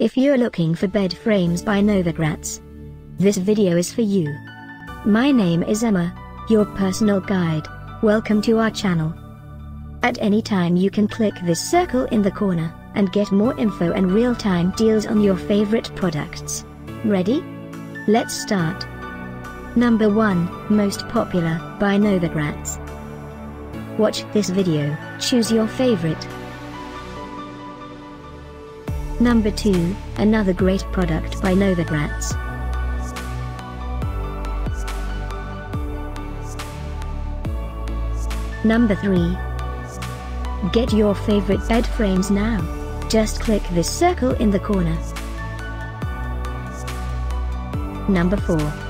If you're looking for bed frames by Novogratz, this video is for you. My name is Emma, your personal guide. Welcome to our channel. At any time you can click this circle in the corner, and get more info and real-time deals on your favorite products. Ready? Let's start. Number 1, Most Popular, by Novogratz. Watch this video, choose your favorite. Number 2, another great product by Novogratz. Number 3. Get your favorite bed frames now. Just click this circle in the corner. Number 4.